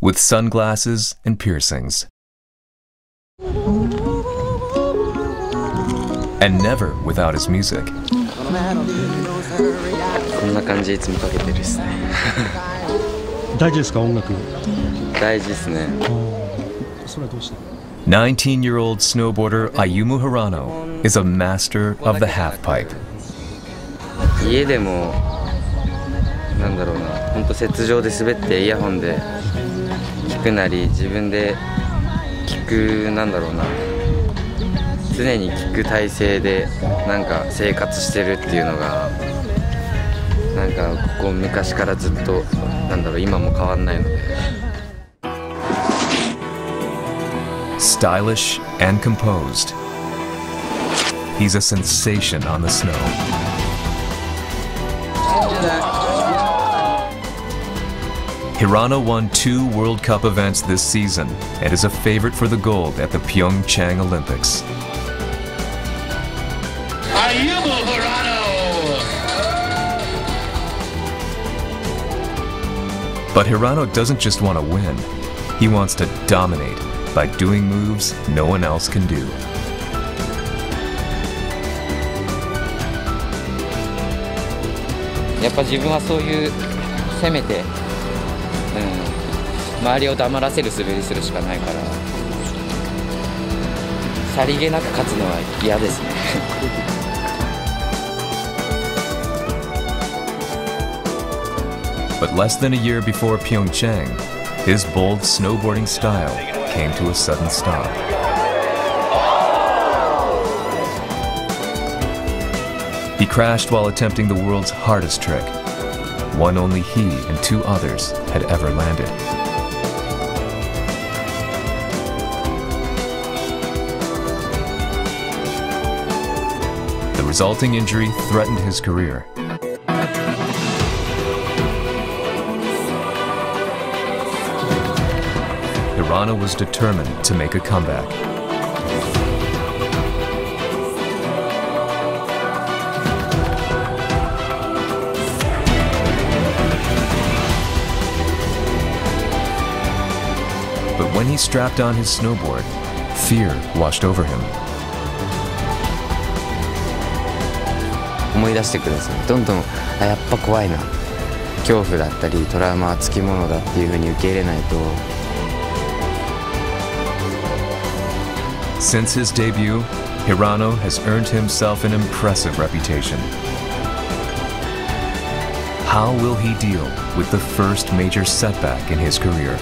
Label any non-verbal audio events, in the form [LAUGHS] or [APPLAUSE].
with sunglasses and piercings. And never without his music. [LAUGHS] こんな感じでいつもかけてるですね大事ですか音楽大事ですねそれはどうして19 year old snowboarder Ayumu Hirano is a master of the half pipe. 家でもなんだろうな本当雪上で滑ってイヤホンで聞 くなり自分で聞くなんだろうな常に聞く体勢でなんか生活してるっていうのがなんかここ昔からずっとなんだろう今も変わんないので Stylish and composed. He's a sensation on the snow. Hirano won two World Cup events this season and is a favorite for the gold at the Pyeongchang Olympics. Ayumu Hirano. But Hirano doesn't just want to win, he wants to dominate by doing moves no one else can do. やっぱ自分はそういう攻めて、 うん、周りを黙らせる滑りするしかないからさりげなく勝つのは嫌ですね But less than a year before Pyeongchang, his bold snowboarding style came to a sudden stop. He crashed while attempting the world's hardest trick, one only he and two others had ever landed. The resulting injury threatened his career. Hirano was determined to make a comeback. when he strapped on his snowboard, fear washed over him. 思い出してくるんですよどんどんあやっぱ怖いな恐怖だったりトラウマはつきものだっていうふうに受け入れないと Since his debut, Hirano has earned himself an impressive reputation. How will he deal with the first major setback in his career?